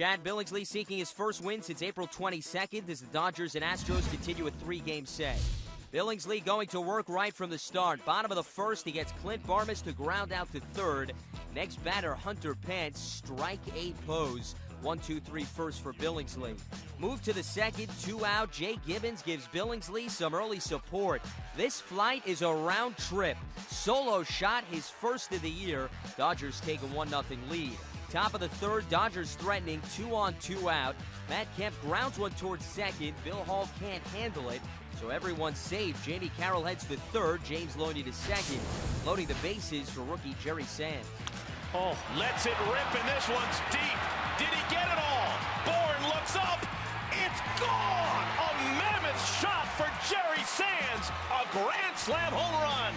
Chad Billingsley seeking his first win since April 22nd as the Dodgers and Astros continue a three game set. Billingsley going to work right from the start. Bottom of the first, he gets Clint Barmes to ground out to third. Next batter, Hunter Pence, strike eight pose. One, two, three, first for Billingsley. Move to the second, two out. Jay Gibbons gives Billingsley some early support. This flight is a round trip. Solo shot, his first of the year. Dodgers take a 1 0 lead. Top of the third, Dodgers threatening, two on, two out. Matt Kemp grounds one towards second. Bill Hall can't handle it. So everyone's safe. Jamie Carroll heads to third. James Loney to second. Loading the bases for rookie Jerry Sands. Oh, lets it rip, and this one's deep. Did he get it all? Bourn looks up. It's gone! A mammoth shot for Jerry Sands. A grand slam home run.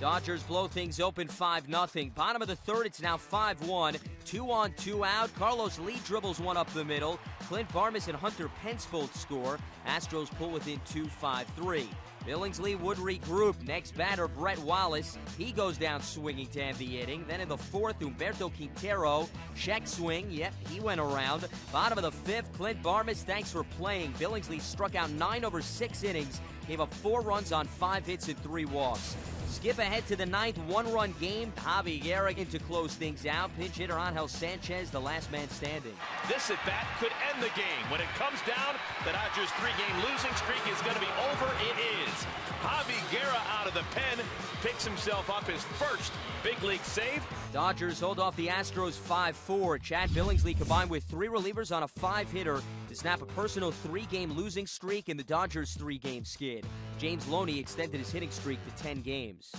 Dodgers blow things open 5 0. Bottom of the third, it's now 5 1. Two on, two out. Carlos Lee dribbles one up the middle. Clint Barmes and Hunter both score. Astros pull within 2 5 3. Billingsley would regroup. Next batter, Brett Wallace. He goes down swinging to end the inning. Then in the fourth, Humberto Quintero. Check swing. Yep, he went around. Bottom of the fifth, Clint Barmes. Thanks for playing. Billingsley struck out nine over six innings. Gave up four runs on five hits and three walks. Skip ahead to the ninth one-run game. Javy in to close things out. Pinch hitter Angel Sanchez, the last man standing. This at bat could end the game. When it comes down, the Dodgers' three-game losing streak is going to be over. It is. Out of the pen picks himself up his first big league save. Dodgers hold off the Astros 5-4. Chad Billingsley combined with three relievers on a five-hitter to snap a personal three-game losing streak in the Dodgers' three-game skid. James Loney extended his hitting streak to 10 games.